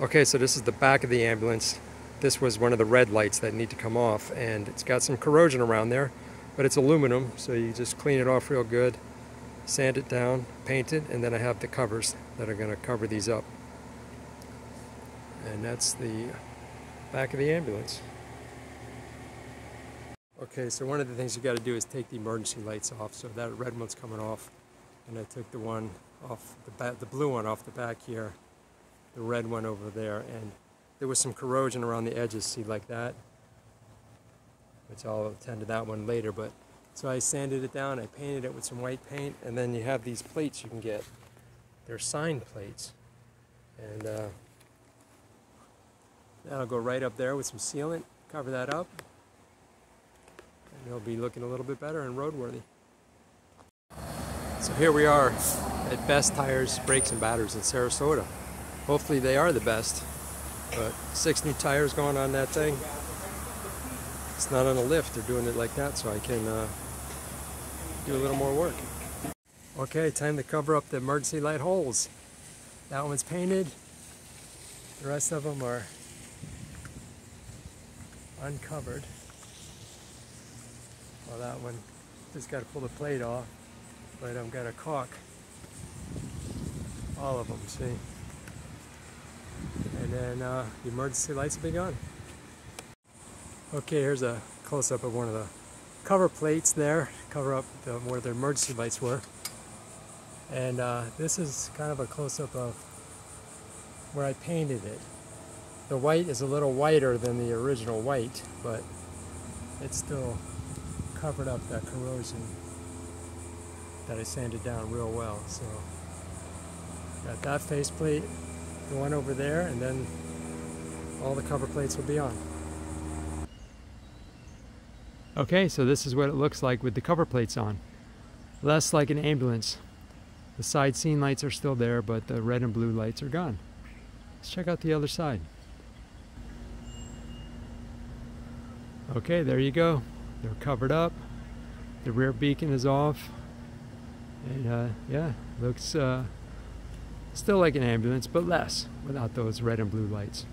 Okay, so this is the back of the ambulance. This was one of the red lights that need to come off and it's got some corrosion around there, but it's aluminum, so you just clean it off real good, sand it down, paint it, and then I have the covers that are gonna cover these up. And that's the back of the ambulance. Okay, so one of the things you gotta do is take the emergency lights off. So that red one's coming off, and I took the one off the the blue one off the back here the red one over there and there was some corrosion around the edges see like that? Which I'll attend to that one later but so I sanded it down I painted it with some white paint and then you have these plates you can get. They're sign plates and uh, that'll go right up there with some sealant cover that up and it'll be looking a little bit better and roadworthy. So here we are at Best Tires Brakes and Batters in Sarasota Hopefully they are the best. But six new tires going on that thing. It's not on a lift. They're doing it like that so I can uh, do a little more work. Okay, time to cover up the emergency light holes. That one's painted. The rest of them are uncovered. Well, that one just got to pull the plate off, but I've got to caulk all of them, see? And then uh, the emergency lights will be gone. Okay, here's a close-up of one of the cover plates there, cover up the, where the emergency lights were. And uh, this is kind of a close-up of where I painted it. The white is a little whiter than the original white, but it's still covered up that corrosion that I sanded down real well. So got that faceplate the one over there, and then all the cover plates will be on. Okay, so this is what it looks like with the cover plates on. Less like an ambulance. The side scene lights are still there, but the red and blue lights are gone. Let's check out the other side. Okay, there you go. They're covered up. The rear beacon is off. And uh, yeah, looks uh, Still like an ambulance, but less without those red and blue lights.